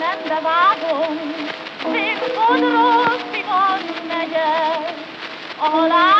szemembe vágom, szép fodról szigor megyek, a haláltól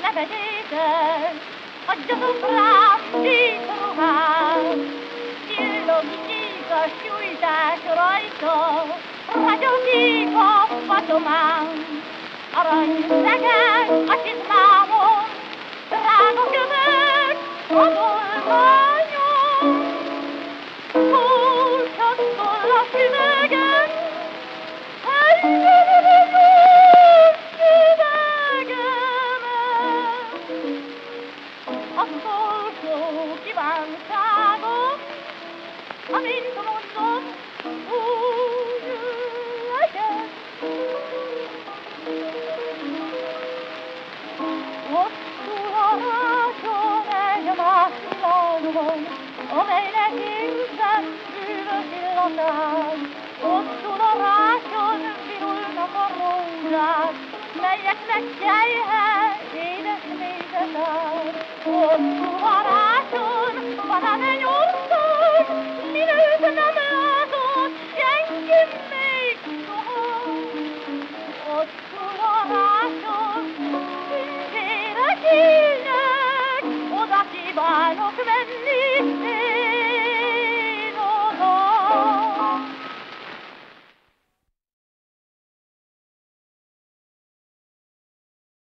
Rapslingsem ne vegyétek, adjatok rám két ruhát, csillogik a sújtás rajta, ragyogik a fatomám, aranyszegek a csizmámon, drága kövek a dolmányom, utolsó kívánságom, amint mondom, úgy legyen. Hosszú a rácson egy más világban, amelynek érzem bűvös illatát. Hosszú a rácson virulnak a rózsák, melyeknek jejhe édes mézetár. Hosszú a Tribal och vänlig